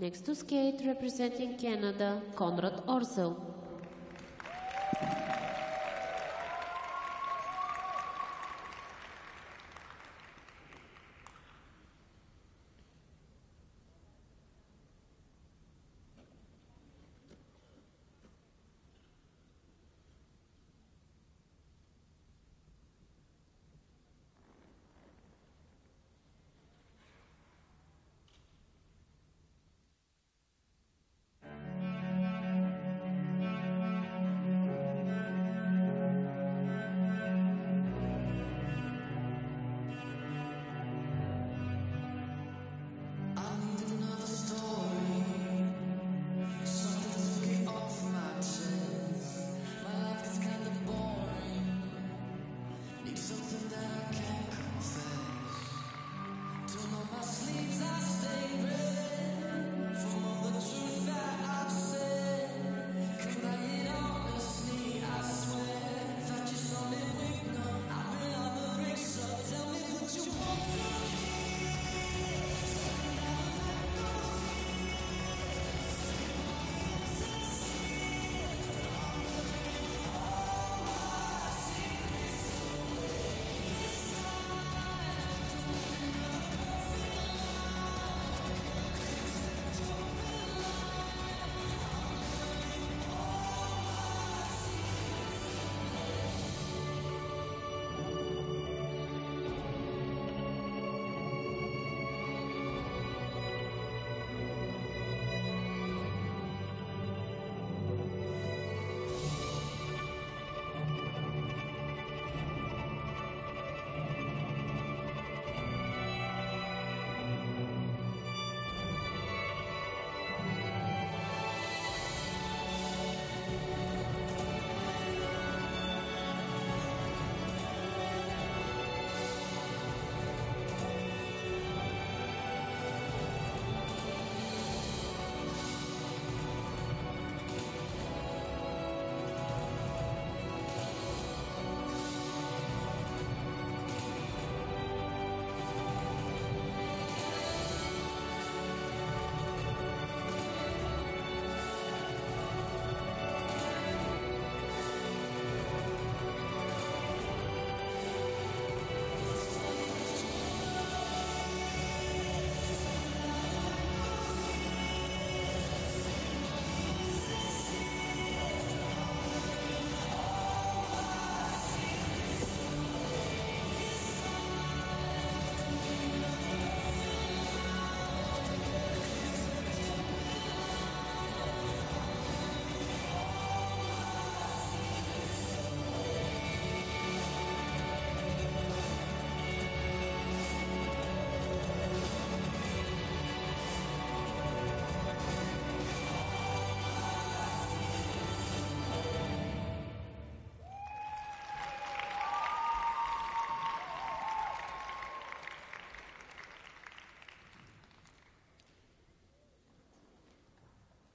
Next to skate, representing Canada, Conrad Orzel.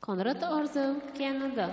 Konrad Orzeł, Kanada.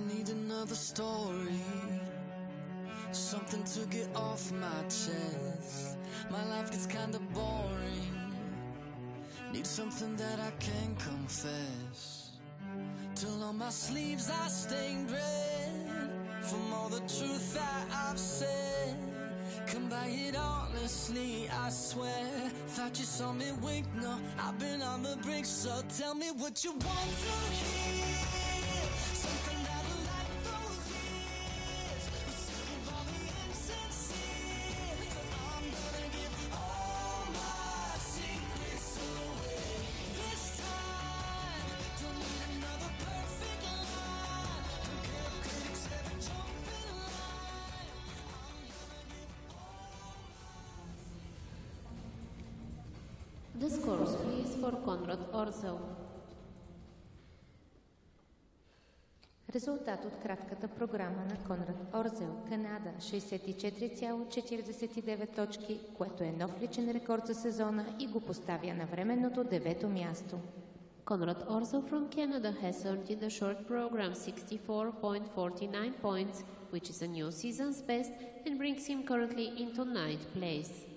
Need another story. Something to get off my chest. My life gets kinda boring. Need something that I can confess. Till on my sleeves I stained red. From all the truth that I've said. Come by it honestly, I swear. Thought you saw me wink, no, I've been on the brink, so tell me what you want to hear. The scores, please, for Conrad Orzel. Резултат от кратката програма на Конрад Орзел, Канада 64,49 точки, което е нов личен рекорд за сезона и го поставя на временното девето място. Conrad Orzel from Canada has earned in the short program 64.49 points, which is a new season's best and brings him currently into ninth place.